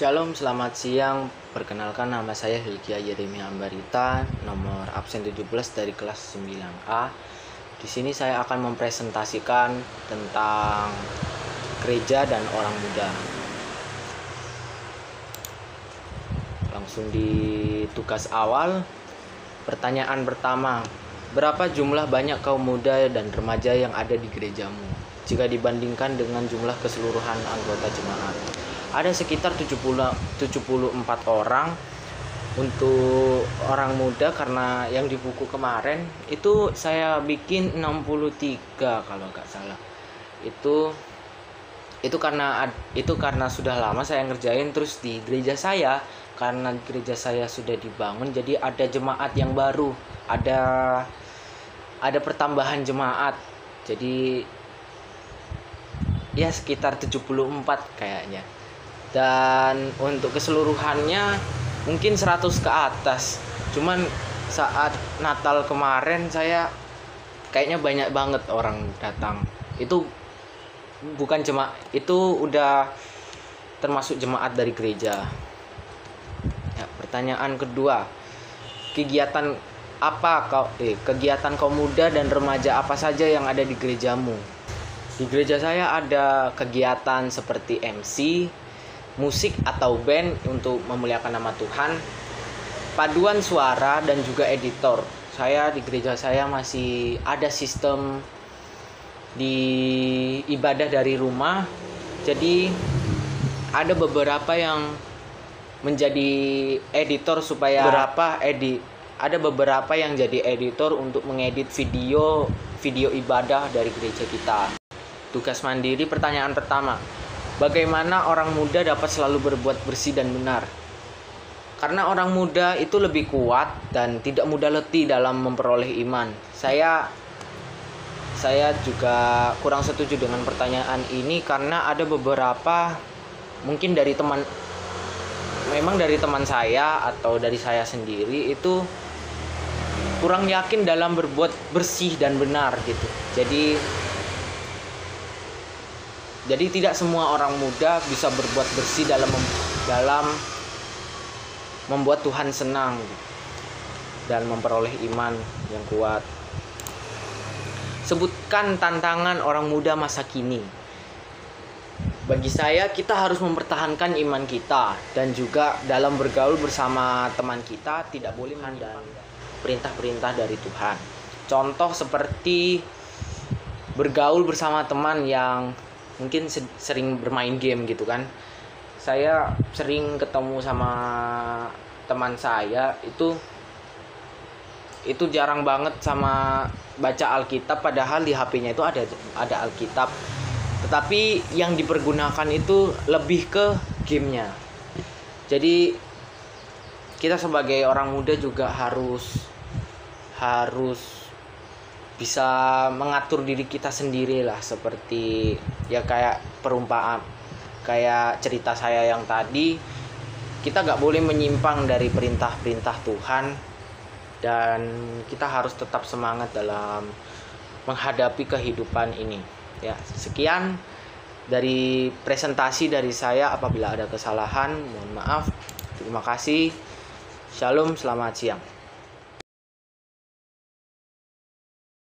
Shalom, selamat siang. Perkenalkan nama saya Hilkia Yeremia Ambarita, nomor absen 17 dari kelas 9A. Di sini saya akan mempresentasikan tentang gereja dan orang muda. Langsung di tugas awal. Pertanyaan pertama, berapa jumlah banyak kaum muda dan remaja yang ada di gerejamu jika dibandingkan dengan jumlah keseluruhan anggota jemaat? Ada sekitar 70 74 orang untuk orang muda karena yang di buku kemarin itu saya bikin 63 kalau nggak salah. Itu itu karena itu karena sudah lama saya ngerjain terus di gereja saya. Karena gereja saya sudah dibangun jadi ada jemaat yang baru. Ada ada pertambahan jemaat. Jadi ya sekitar 74 kayaknya dan untuk keseluruhannya mungkin 100 ke atas. Cuman saat Natal kemarin saya kayaknya banyak banget orang datang. Itu bukan jemaat itu udah termasuk jemaat dari gereja. Ya, pertanyaan kedua kegiatan apa kau eh, kegiatan kaum muda dan remaja apa saja yang ada di gerejamu? Di gereja saya ada kegiatan seperti MC musik atau band untuk memuliakan nama Tuhan, paduan suara dan juga editor. Saya di gereja saya masih ada sistem di ibadah dari rumah. Jadi ada beberapa yang menjadi editor supaya beberapa edit ada beberapa yang jadi editor untuk mengedit video video ibadah dari gereja kita. Tugas mandiri pertanyaan pertama, Bagaimana orang muda dapat selalu berbuat bersih dan benar? Karena orang muda itu lebih kuat dan tidak mudah letih dalam memperoleh iman. Saya saya juga kurang setuju dengan pertanyaan ini karena ada beberapa mungkin dari teman memang dari teman saya atau dari saya sendiri itu kurang yakin dalam berbuat bersih dan benar gitu. Jadi jadi tidak semua orang muda bisa berbuat bersih dalam dalam membuat Tuhan senang dan memperoleh iman yang kuat. Sebutkan tantangan orang muda masa kini. Bagi saya kita harus mempertahankan iman kita dan juga dalam bergaul bersama teman kita tidak boleh mandang perintah-perintah dari Tuhan. Contoh seperti bergaul bersama teman yang mungkin sering bermain game gitu kan. Saya sering ketemu sama teman saya itu itu jarang banget sama baca Alkitab padahal di HP-nya itu ada ada Alkitab. Tetapi yang dipergunakan itu lebih ke gamenya. Jadi kita sebagai orang muda juga harus harus bisa mengatur diri kita sendiri lah seperti ya kayak perumpamaan kayak cerita saya yang tadi kita nggak boleh menyimpang dari perintah-perintah Tuhan dan kita harus tetap semangat dalam menghadapi kehidupan ini. Ya sekian dari presentasi dari saya apabila ada kesalahan mohon maaf. Terima kasih. Shalom selamat siang